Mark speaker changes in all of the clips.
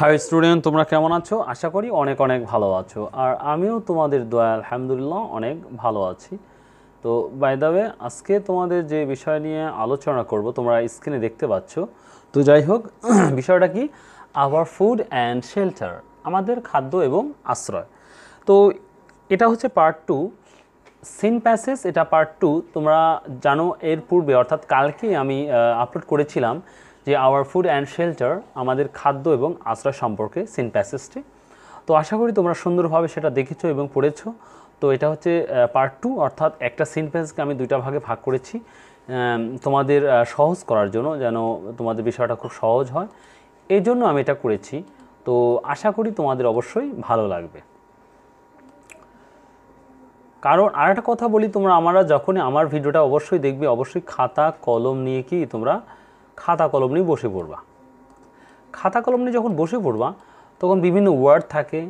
Speaker 1: High student তোমরা কেমন আছো? আশা করি অনেক অনেক ভালো আছো। আর আমিও তোমাদের দয়া, আলহামদুলিল্লাহ, অনেক ভালো আছি। তো বাই দ্য আজকে তোমাদের যে বিষয় নিয়ে আলোচনা করব, তোমরা স্ক্রিনে দেখতে পাচ্ছ। তো যাই হোক, বিষয়টা কি? আওয়ার ফুড অ্যান্ড শেল্টার আমাদের খাদ্য এবং আশ্রয়। তো, এটা হচ্ছে পার্ট টু সিন প্যাসেজ এটা পার্ট টু তোমরা জানো, এর পূর্বে, অর্থাৎ কালকেই আমি আপলোড করেছিলাম। যে আওয়ার ফুড অ্যান্ড শেল্টার আমাদের খাদ্য এবং আশ্রয় সম্পর্কে সিন প্যাসেজটি তো আশা করি তোমরা সুন্দরভাবে সেটা দেখেছ এবং পড়েছো। তো এটা হচ্ছে পার্ট টু অর্থাৎ একটা সিন প্যাসেজকে আমি দুইটা ভাগে ভাগ করেছি। তোমাদের সহজ করার জন্য যেন তোমাদের বিষয়টা খুব সহজ হয়। এই জন্য আমি এটা করেছি। তো আশা করি তোমাদের অবশ্যই ভালো লাগবে। কারণ আর একটা কথা বলি, তোমরা আমরা যখনই আমার ভিডিওটা অবশ্যই দেখবে, অবশ্যই খাতা, কলম নিয়ে কি তোমরা খাতা কলম নিয়ে বসে পড়বা। খাতা কলম নিয়ে যখন বসে পড়বা, তখন বিভিন্ন ওয়ার্ড থাকে।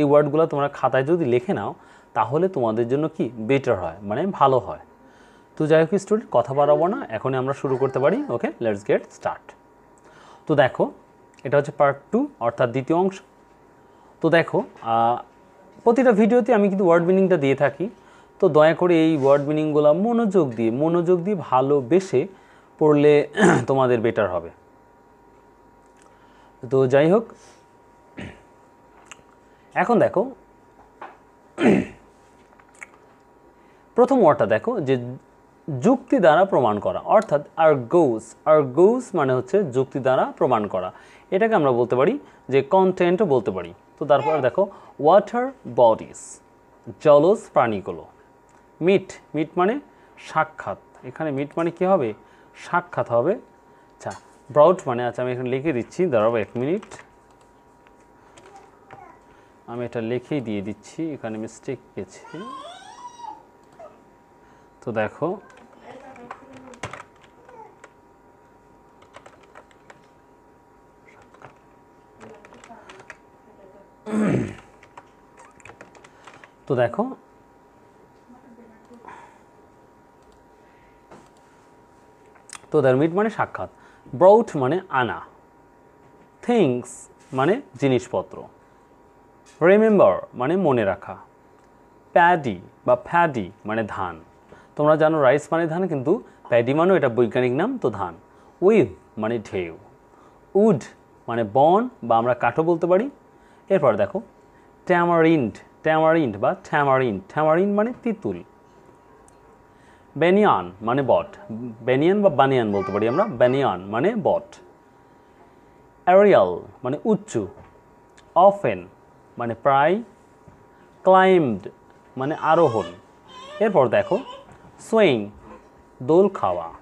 Speaker 1: এই ওয়ার্ডগুলো তোমরা খাতায় যদি লিখে নাও, তাহলে তোমাদের জন্য কি? বেটার হয় মানে ভালো হয়। তো যাই হোক স্টুডেন্ট কথা বাড়াবো না, এখনই আমরা শুরু করতে পারি। ওকে লেটস গেট স্টার্ট তো দেখো, এটা হচ্ছে পার্ট টু অর্থাৎ দ্বিতীয় অংশ। তো দেখো প্রতিটা ভিডিওতে আমি কিন্তু ওয়ার্ড মিনিংটা দিয়ে থাকি। তো দয়া করে এই ওয়ার্ড মিনিংগুলো মনোযোগ দিয়ে মনোযোগ দিয়ে ভালোবেসে পড়লে তোমাদের বেটার হবে। তো যাই হোক, এখন দেখো, প্রথম ওয়ার্ডটা দেখো, যে যুক্তি দ্বারা প্রমাণ করা, অর্থাৎ আর গোস আর গোস মানে হচ্ছে যুক্তি দ্বারা প্রমাণ করা। এটাকে আমরা বলতে পারি, যে কন্টেন্টও বলতে পারি। তো তারপর দেখো ওয়াটার বডিস জলজ প্রাণীগুলো মিট মিট মানে সাক্ষাৎ। এখানে মিট মানে কি হবে? সাক্ষাৎ হবে। আচ্ছা ব্রাউট মানে আচ্ছা আমি এখানে লিখে দিচ্ছি দাঁড়াবো এক মিনিট আমি এটা লিখেই দিয়ে দিচ্ছি, এখানে মিস্টেক গেছি তো দেখো তো দেখো তো দ্যার মিট মানে সাক্ষাৎ ব্রাউট মানে আনা থিংস মানে জিনিসপত্র রিমেম্বার মানে মনে রাখা প্যাডি বা ফ্যাডি মানে ধান, তোমরা জানো রাইস মানে ধান কিন্তু প্যাডি মানেও এটা বৈজ্ঞানিক নাম তো ধান উইভ মানে ঢেউ উড মানে বন বা আমরা কাঠও বলতে পারি, এরপর দেখো ট্যামারিন্ড ট্যামারিন্ড বা ট্যামারিন্ড ট্যামারিন্ড মানে তিতুল বেনিয়ান মানে বট। বেনিয়ান বা বানিয়ান বলতে পারি আমরা। বেনিয়ান মানে বট। অ্যারিয়াল মানে উচ্চু। অফেন মানে প্রায়। ক্লাইম্বড মানে আরোহণ। এরপর দেখো সুইং দোল খাওয়া।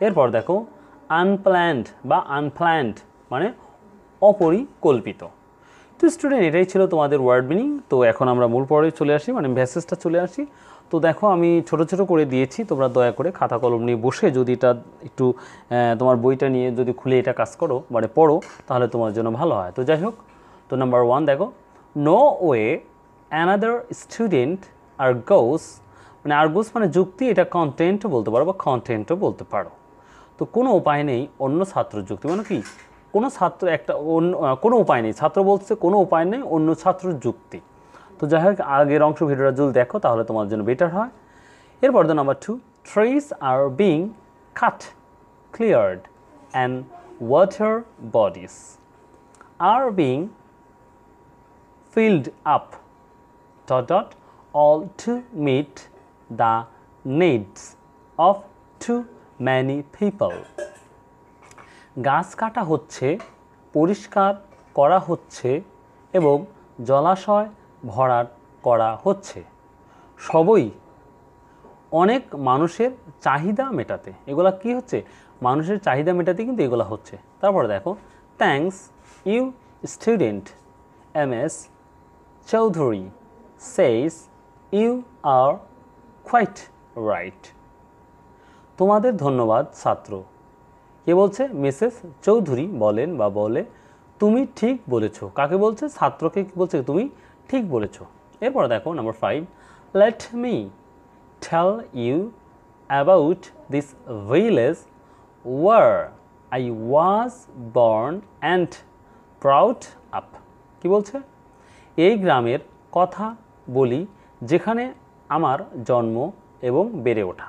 Speaker 1: এরপর দেখো আনপ্ল্যান্ড বা আনপ্ল্যান্ড মানে অপরিকল্পিত। তো স্টুডেন্ট এটাই ছিল তোমাদের ওয়ার্ড মিনিং তো এখন আমরা মূল পর্বে চলে আসি মানে মেসেজটা চলে আসি। তো দেখো, আমি ছোট ছোট করে দিয়েছি, তোমরা দয়া করে খাতা কলম নিয়ে বসে যদি এটা একটু তোমার বইটা নিয়ে যদি খুলে এটা কাজ করো মানে পড়ো, তাহলে তোমার জন্য ভালো হয়। তো যাই হোক, তো নাম্বার ওয়ান দেখো no way another student are goes মানে আর গোস মানে যুক্তি, এটা কন্টেন্টও বলতে পারো বা কন্টেন্টও বলতে পারো। তো কোনো উপায় নেই, অন্য ছাত্র যুক্তি মানে কি? কোনো ছাত্র একটা অন্য কোনো উপায় নেই। ছাত্র বলছে কোনো উপায় নেই, অন্য ছাত্র যুক্তি। তো যাই হোক, আগের অংশ ভিডিওটা যদি দেখো, তাহলে তোমার জন্য বেটার হয়। এরপর the number two trees are being cut cleared and water bodies are being filled up dot dot, all to meet the needs of too many people. গাছ কাটা হচ্ছে, পরিষ্কার করা হচ্ছে এবং জলাশয় ভরাট করা হচ্ছে। সবই অনেক মানুষের চাহিদা মেটাতে। এগুলা কি হচ্ছে? মানুষের চাহিদা মেটাতে কিন্তু এগুলা হচ্ছে। তারপরে দেখো thanks you student M S Chowdhury says you are quite right তোমাদের ধন্যবাদ, ছাত্র। কে বলছে? মিসেস চৌধুরী বলেন বা বলে, তুমি ঠিক বলেছ। কাকে বলছে? ছাত্রকে বলছে? তুমি ঠিক বলেছ। এরপর দেখো number five let me tell you about this village where I was born and brought up কি বলছে? এই গ্রামের কথা বলি যেখানে আমার জন্ম এবং বেড়ে ওঠা।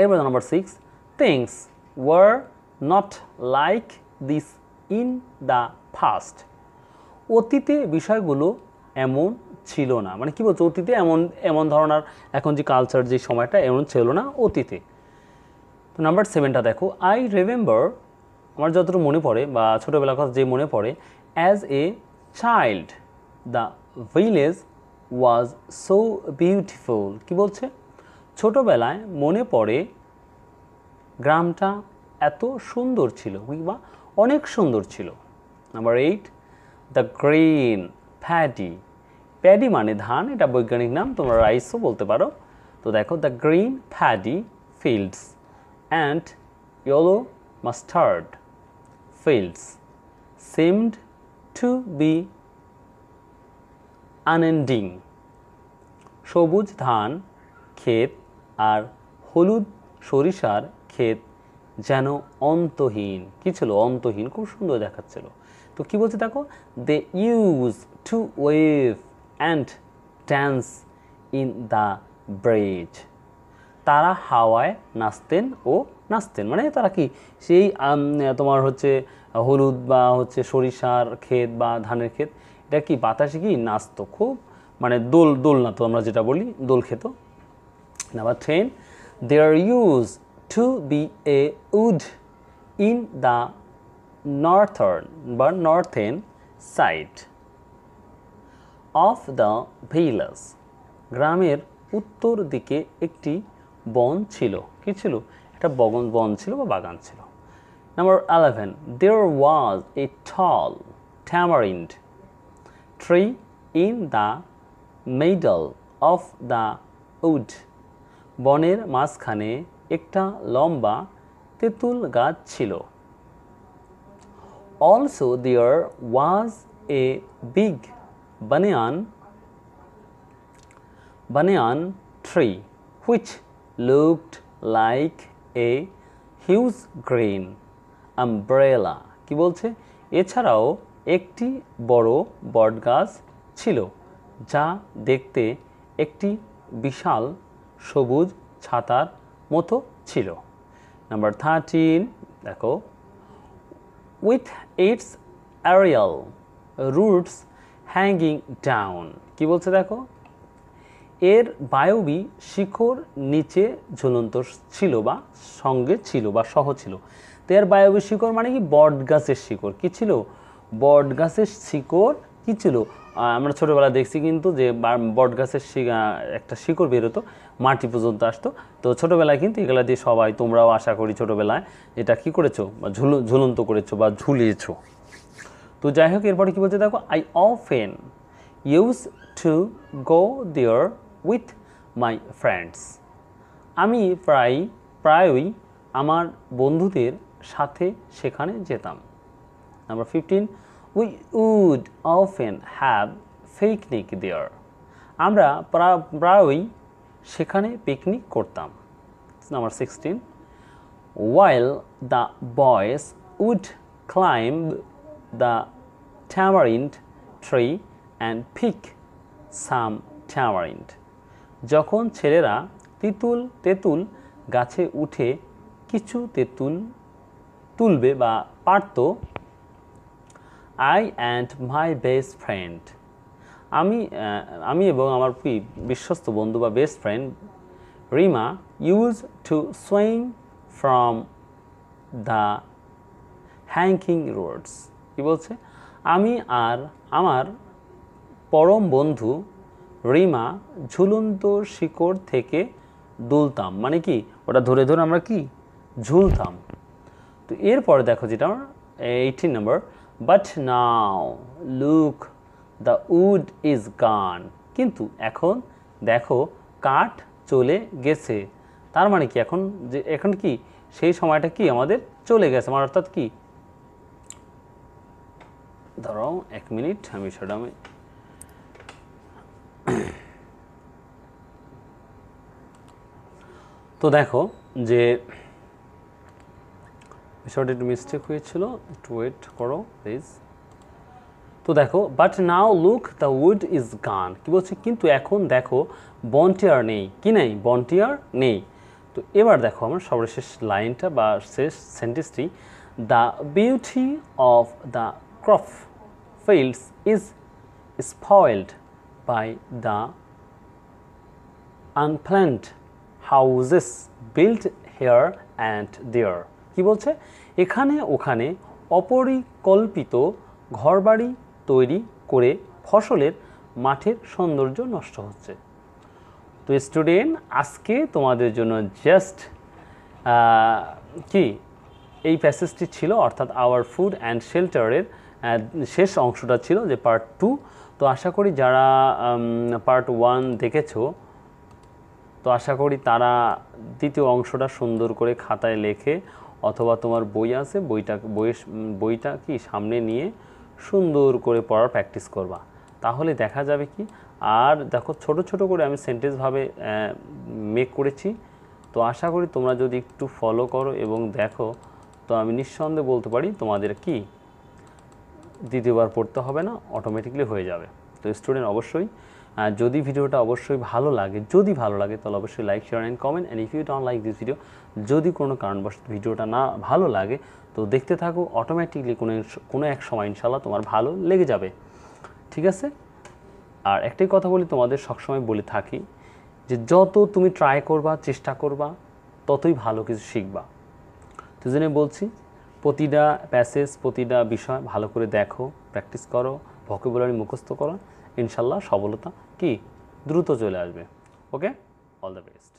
Speaker 1: এরপর number six things were not like this in the past অতীতে বিষয়গুলো এমন ছিল না। মানে কি বলছো? অতীতে এমন এমন ধরনের এখন যে কালচার যে সময়টা এমন ছিল না অতীতে। তো নাম্বার সেভেনটা দেখো। আই রিমেম্বার আমার যতটুকু মনে পড়ে বা ছোটোবেলার কথা যে মনে পড়ে as a child the village was so beautiful কি বলছে? ছোটোবেলায় মনে পড়ে গ্রামটা এত সুন্দর ছিল বা অনেক সুন্দর ছিল। Number eight the green paddy paddy মানে ধান, এটা বৈজ্ঞানিক নাম, তোমরা রাইসও বলতে পারো। তো দেখো the green paddy fields and yellow mustard fields seemed to be unending সবুজ ধান, ক্ষেত আর হলুদ সরিষার ক্ষেত যেন অন্তহীন। কি ছিল? অন্তহীন। খুব সুন্দর দেখাচ্ছিল। তো কি বলছে দেখো? They use to wave and dance in the breeze তারা হাওয়ায় নাচতেন ও নাচতেন। মানে তারা কি? সেই তোমার হচ্ছে হলুদ বা হচ্ছে সরিষার ক্ষেত বা ধানের ক্ষেত, এটা কি বাতাসে কি নাচতো? খুব মানে দোল দোল না তো আমরা যেটা বলি, দোল খেত। Number ten they are use to be a wood in the northern বা northern side of the village গ্রামের উত্তর দিকে একটি বন ছিল। কি ছিল? একটা বগন বন ছিল বা বাগান ছিল। Number eleven there was a tall tamarind tree in the middle of the wood বনের মাঝখানে একটা লম্বা তেঁতুল গাছ ছিল। Also there was a big banyan banyan tree which looked like a huge green umbrella কি বলছে? এছাড়াও একটি বড় বটগাছ ছিল যা দেখতে একটি বিশাল সবুজ ছাতার মতো ছিল। নাম্বার থার্টিন দেখো। With its aerial roots hanging down কি বলছে দেখো? এর বায়বী শিখর নিচে ঝুলন্ত ছিল বা সঙ্গে ছিল বা সহ ছিল। তো এর বায়বী শিকড় মানে কি? বট গাছের শিকড় কী ছিল? বট গাছের শিকড় কী ছিল? আমরা ছোটোবেলা দেখছি কিন্তু যে বট গাছের একটা শিকড় বেরোতো, মাটি পর্যন্ত আসতো। তো ছোটোবেলায় কিন্তু এগুলা দিয়ে সবাই, তোমরাও আশা করি ছোটোবেলায় এটা কি করেছ? বা ঝুল ঝুলন্ত করেছ বা ঝুলিয়েছো। তো যাই হোক, এরপরে কী বলছে দেখো I often use to go there with my friends আমি প্রায়, প্রায়ই আমার বন্ধুদের সাথে সেখানে যেতাম। Number fifteen we would often have picnic there আমরা প্রা- প্রায়ই সেখানে পিকনিক করতাম। Number sixteen while the boys would climb the tamarind tree and pick some tamarind. যখন ছেলেরা তিতুল, তেঁতুল গাছে উঠে কিছু তেঁতুল তুলবে বা পারত I and my best friend আমি আমি এবং আমার বিশ্বস্ত বন্ধু বা best friend Rima use to swing from the hanging roots কি বলছে? আমি আর আমার পরম বন্ধু রিমা ঝুলন্ত শিকড় থেকে দুলতাম। মানে কি? ওটা ধরে ধরে আমরা কি? ঝুলতাম। তো এরপরে দেখো যেটা আমার eighteen number but now look the wood is gone কিন্তু এখন দেখো, কাঠ চলে গেছে। তার মানে কি এখন যে, এখন কি সেই সময়টা কি আমাদের চলে গেছে? মানে অর্থাৎ কি? ধরো, এক মিনিট, আমি সেটা আমি তো দেখো যে বিষয়টা একটু মিস্টেক হয়েছিল, একটু ওয়েট করো প্লিজ তো দেখো but now look the wood is gone কি বলছে? কিন্তু এখন দেখো বন্টিয়ার নেই। কি নেই? বন্টিয়ার নেই। তো এবার দেখো আমার সর্বশেষ লাইনটা বা শেষ সেন্টেন্সটি the beauty of the crop fields is spoiled by the unplanned houses build here and there কি বলছে? এখানে ওখানে অপরিকল্পিত ঘরবাড়ি তৈরি করে ফসলের মাঠের সৌন্দর্য নষ্ট হচ্ছে। তো স্টুডেন্ট আজকে তোমাদের জন্য জাস্ট কি? এই প্যাসেজটি ছিল, অর্থাৎ আওয়ার ফুড অ্যান্ড শেল্টারের শেষ অংশটা ছিল, যে পার্ট টু তো আশা করি যারা পার্ট ওয়ান দেখেছ, তো আশা করি তারা দ্বিতীয় অংশটা সুন্দর করে খাতায় লেখে অথবা তোমার বই আছে, বইটা, বইয়ের বইটা কি সামনে নিয়ে সুন্দর করে পড়ার প্র্যাকটিস করবা। তাহলে দেখা যাবে কি, আর দেখো ছোট ছোট করে আমি সেন্টেন্সভাবে মেক করেছি। তো আশা করি তোমরা যদি একটু ফলো করো এবং দেখো, তো আমি নিঃসন্দেহে বলতে পারি তোমাদের কি, দ্বিতীয়বার পড়তে হবে না অটোমেটিকলি হয়ে যাবে। তো স্টুডেন্ট অবশ্যই যদি ভিডিওটা অবশ্যই ভালো লাগে, যদি ভালো লাগে, তাহলে অবশ্যই like share and comment and if you don't like this video যদি কোনো কারণবশত ভিডিওটা না ভালো লাগে, তো দেখতে থাকো অটোমেটিকলি কোনো কোনো এক সময় ইনশাল্লাহ তোমার ভালো লেগে যাবে। ঠিক আছে? আর একটাই কথা বলি, তোমাদের সবসময় বলে থাকি যে যত তুমি ট্রাই করবা, চেষ্টা করবা, ততই ভালো কিছু শিখবা। তো জন্য বলছি, প্রতিটা প্যাসেজ প্রতিটা বিষয় ভালো করে দেখো প্র্যাকটিস করো ভকেবুলারি মুখস্থ করো ইনশাল্লাহ সফলতা কি দ্রুত চলে আসবে ওকে অল দ্য বেস্ট